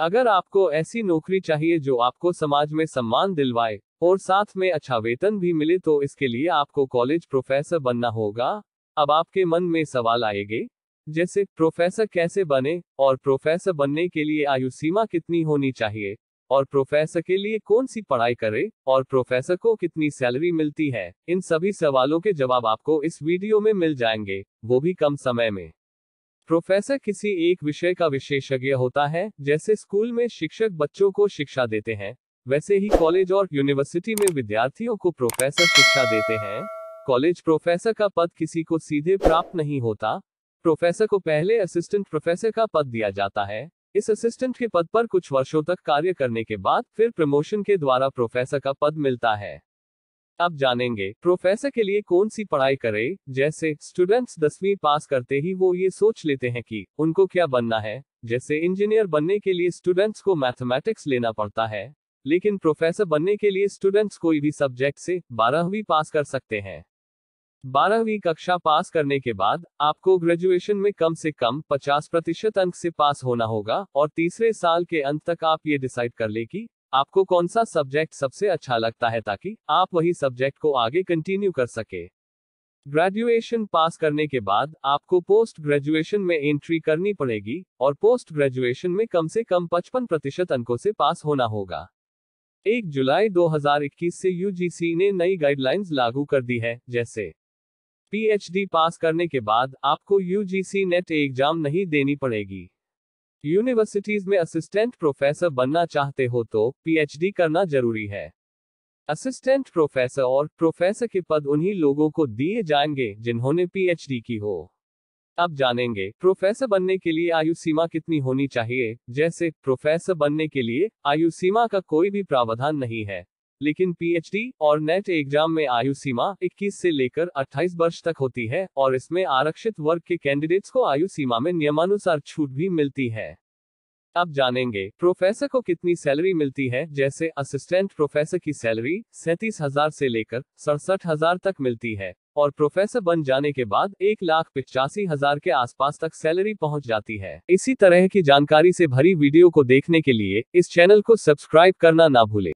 अगर आपको ऐसी नौकरी चाहिए जो आपको समाज में सम्मान दिलवाए और साथ में अच्छा वेतन भी मिले तो इसके लिए आपको कॉलेज प्रोफेसर बनना होगा। अब आपके मन में सवाल आएँगे, जैसे प्रोफेसर कैसे बने और प्रोफेसर बनने के लिए आयु सीमा कितनी होनी चाहिए और प्रोफेसर के लिए कौन सी पढ़ाई करे और प्रोफेसर को कितनी सैलरी मिलती है? इन सभी सवालों के जवाब आपको इस वीडियो में मिल जाएँगे, वो भी कम समय में। प्रोफेसर किसी एक विषय का विशेषज्ञ होता है, जैसे स्कूल में शिक्षक बच्चों को शिक्षा देते हैं। वैसे ही कॉलेज और यूनिवर्सिटी में विद्यार्थियों को प्रोफेसर शिक्षा देते हैं। कॉलेज प्रोफेसर का पद किसी को सीधे प्राप्त नहीं होता। प्रोफेसर को पहले असिस्टेंट प्रोफेसर का पद दिया जाता है। इस असिस्टेंट के पद पर कुछ वर्षों तक कार्य करने के बाद फिर प्रमोशन के द्वारा प्रोफेसर का पद मिलता है। अब जानेंगे प्रोफेसर के लिए कौन सी पढ़ाई करे, जैसे स्टूडेंट्स दसवीं पास करते ही वो ये सोच लेते हैं कि, उनको क्या बनना है, जैसे इंजीनियर बनने के लिए स्टूडेंट्स को मैथमेटिक्स लेना पड़ता है, लेकिन प्रोफेसर बनने के लिए स्टूडेंट्स कोई भी सब्जेक्ट से बारहवीं पास कर सकते हैं। बारहवीं कक्षा पास करने के बाद, आपको ग्रेजुएशन में कम से कम 50 प्रतिशत अंक से पास होना होगा, और तीसरे साल के अंत तक आप ये डिसाइड कर ले कि आपको कौन सा सब्जेक्ट सबसे अच्छा लगता है ताकि आप वही सब्जेक्ट को आगे कंटिन्यू कर सके? ग्रेजुएशन पास करने के बाद आपको पोस्ट ग्रेजुएशन में एंट्री करनी पड़ेगी और पोस्ट ग्रेजुएशन में कम से कम 55 प्रतिशत अंकों से पास होना होगा। एक जुलाई 2021 से यूजीसी ने नई गाइडलाइंस लागू कर दी है, जैसे पीएचडी पास करने के बाद आपको यूजीसी नेट एग्ज़ाम नहीं देनी पड़ेगी। यूनिवर्सिटीज में असिस्टेंट प्रोफेसर बनना चाहते हो तो पीएचडी करना ज़रूरी है। असिस्टेंट प्रोफेसर और प्रोफेसर के पद उन्हीं लोगों को दिए जाएँगे जिन्होंने पीएचडी की हो। अब जानेंगे, प्रोफेसर बनने के लिए आयु सीमा कितनी होनी चाहिए, जैसे प्रोफेसर बनने के लिए आयु सीमा का कोई भी प्रावधान नहीं है। लेकिन पीएचडी और नेट एग्ज़ाम में आयु सीमा 21 से लेकर 28 वर्ष तक होती है और इसमें आरक्षित वर्ग के कैंडिडेट्स को आयु सीमा में नियमानुसार छूट भी मिलती है। अब जानेंगे प्रोफेसर को कितनी सैलरी मिलती है, जैसे असिस्टेंट प्रोफेसर की सैलरी सैतीस हज़ार से लेकर सड़सठ हज़ार तक मिलती है और प्रोफेसर बन जाने के बाद एक लाख पिचासी हज़ार के आसपास तक सैलरी पहुँच जाती है। इसी तरह की जानकारी से भरी वीडियो को देखने के लिए इस चैनल को सब्सक्राइब करना ना भूले।